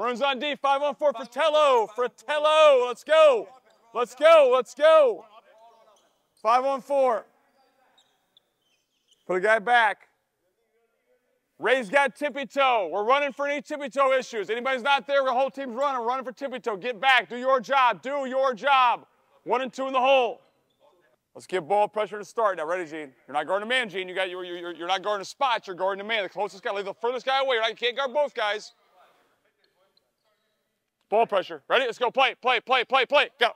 Runs on D, 5 on 4, Fratello, Fratello, let's go. Let's go, let's go. 5 on 4. Put a guy back. Ray's got tippy toe. We're running for any tippy toe issues. Anybody's not there, the whole team's running. We're running for tippy toe. Get back. Do your job. Do your job. One and two in the hole. Let's give ball pressure to start. Now, ready, Gene? You're not guarding a man, Gene. You got you're, you're, you're not guarding a spot. You're guarding a man. The closest guy, leave the furthest guy away. You can't guard both guys. Ball pressure. Ready? Let's go. Play, play, play, play, play. Go.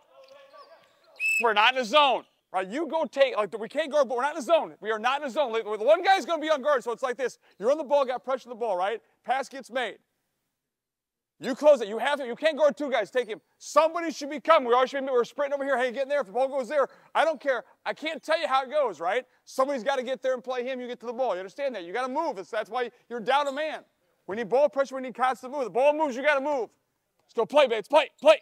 We're not in the zone. Right, you go take, like, we can't guard, but we're not in the zone. We are not in the zone. Like, one guy's going to be on guard, so it's like this. You're on the ball, got pressure on the ball, right? Pass gets made. You close it. You have to. You can't guard two guys. Take him. Somebody should be coming. We all should be. We're sprinting over here. Hey, get in there. If the ball goes there, I don't care. I can't tell you how it goes, right? Somebody's got to get there and play him. You get to the ball. You understand that? You got to move. It's, that's why you're down a man. We need ball pressure. We need constant move. The ball moves. You got to move. Let's go play, Bates. Play. Play.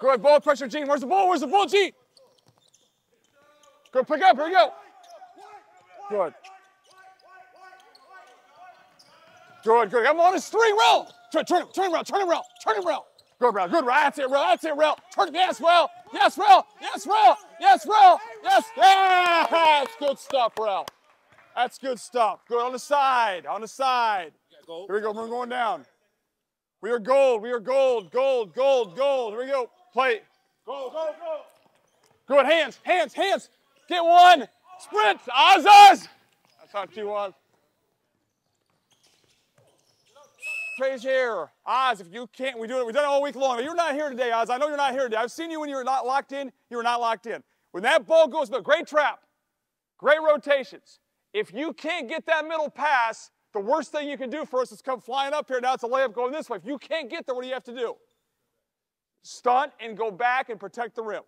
Go ahead, ball pressure, Gene. Where's the ball? Where's the ball, Gene? Go pick up. Here we go. Good. Good, good. I'm on his three roll. Turn, turn turn around, turn around, turn around. Good, Rel. Good, Rel. That's it, Rel. That's it, Rel. Turn, yes, Rel. Yes, Rel. Yes, Rel. Yes, Rel. Yes. That's good stuff, Rel. That's good stuff. Good on the side, on the side. Here we go. We're going down. We are gold. We are gold. Gold. Gold. Gold. Here we go. Play. Go. Go. Go. Good. Hands. Hands. Hands. Get one. Sprint. Azaz. That's how two was. Trey's here. Oz, if you can't, we do it. We've done it all week long. You're not here today, Oz. I know you're not here today. I've seen you when you were not locked in. You were not locked in. When that ball goes, but great trap, great rotations. If you can't get that middle pass, the worst thing you can do for us is come flying up here. Now it's a layup going this way. If you can't get there, what do you have to do? Stunt and go back and protect the rim.